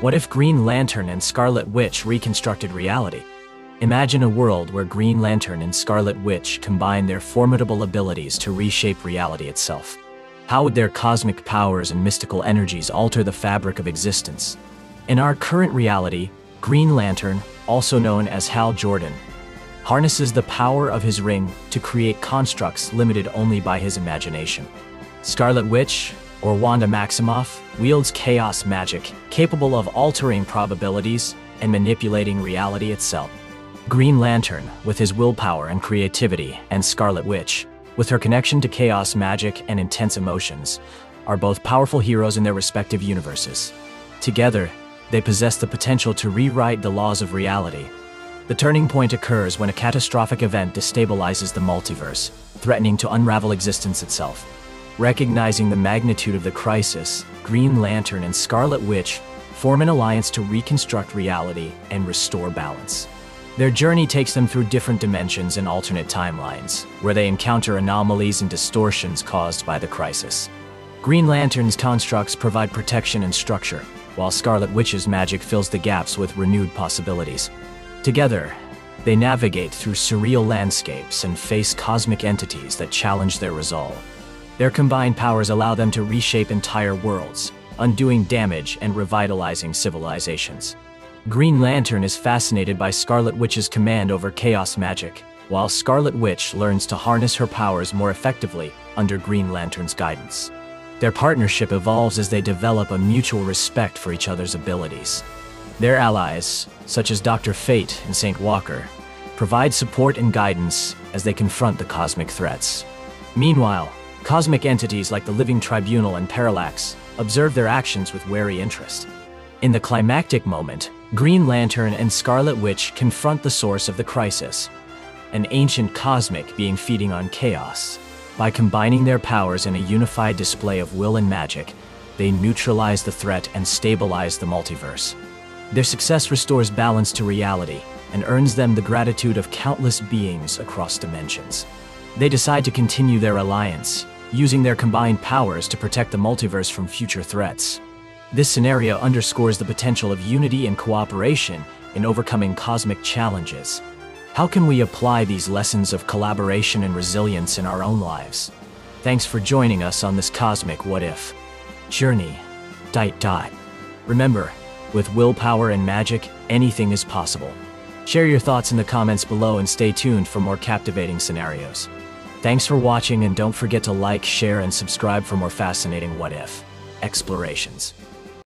What if Green Lantern and Scarlet Witch reconstructed reality? Imagine a world where Green Lantern and Scarlet Witch combine their formidable abilities to reshape reality itself. How would their cosmic powers and mystical energies alter the fabric of existence? In our current reality, Green Lantern, also known as Hal Jordan, harnesses the power of his ring to create constructs limited only by his imagination. Scarlet Witch, or Wanda Maximoff, wields chaos magic capable of altering probabilities and manipulating reality itself. Green Lantern, with his willpower and creativity, and Scarlet Witch, with her connection to chaos magic and intense emotions, are both powerful heroes in their respective universes. Together, they possess the potential to rewrite the laws of reality. The turning point occurs when a catastrophic event destabilizes the multiverse, threatening to unravel existence itself. Recognizing the magnitude of the crisis, Green Lantern and Scarlet Witch form an alliance to reconstruct reality and restore balance. Their journey takes them through different dimensions and alternate timelines, where they encounter anomalies and distortions caused by the crisis. Green Lantern's constructs provide protection and structure, while Scarlet Witch's magic fills the gaps with renewed possibilities. Together, they navigate through surreal landscapes and face cosmic entities that challenge their resolve. Their combined powers allow them to reshape entire worlds, undoing damage and revitalizing civilizations. Green Lantern is fascinated by Scarlet Witch's command over chaos magic, while Scarlet Witch learns to harness her powers more effectively under Green Lantern's guidance. Their partnership evolves as they develop a mutual respect for each other's abilities. Their allies, such as Dr. Fate and St. Walker, provide support and guidance as they confront the cosmic threats. Meanwhile, Cosmic entities like the Living Tribunal and Parallax observe their actions with wary interest. In the climactic moment, Green Lantern and Scarlet Witch confront the source of the crisis, an ancient cosmic being feeding on chaos. By combining their powers in a unified display of will and magic, they neutralize the threat and stabilize the multiverse. Their success restores balance to reality and earns them the gratitude of countless beings across dimensions. They decide to continue their alliance, using their combined powers to protect the multiverse from future threats. This scenario underscores the potential of unity and cooperation in overcoming cosmic challenges. How can we apply these lessons of collaboration and resilience in our own lives? Thanks for joining us on this cosmic what if journey. Dite dot. Remember, with willpower and magic, anything is possible. Share your thoughts in the comments below and stay tuned for more captivating scenarios. Thanks for watching and don't forget to like, share, and subscribe for more fascinating what if explorations.